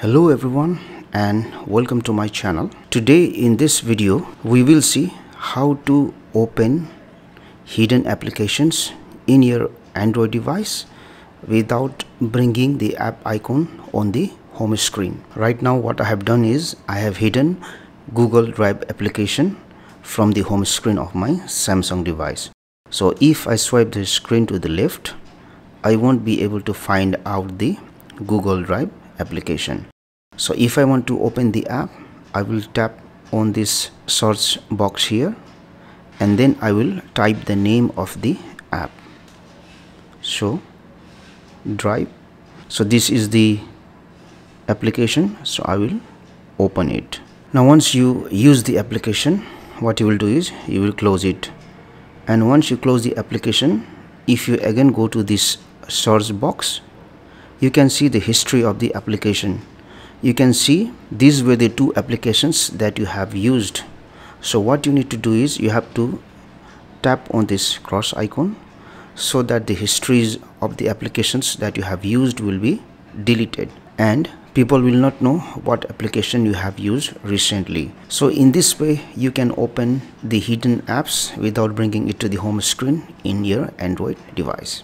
Hello everyone and welcome to my channel. Today in this video we will see how to open hidden applications in your Android device without bringing the app icon on the home screen. Right now what I have done is I have hidden Google Drive application from the home screen of my Samsung device. So if I swipe the screen to the left I won't be able to find out the Google Drive application. So if I want to open the app, I will tap on this search box here and then I will type the name of the app. So Drive. So this is the application. So I will open it. Now once you use the application, what you will do is you will close it. And once you close the application, if you again go to this search box you can see the history of the application. You can see these were the two applications that you have used. So what you need to do is you have to tap on this cross icon so that the histories of the applications that you have used will be deleted. And people will not know what application you have used recently. So in this way you can open the hidden apps without bringing it to the home screen in your android device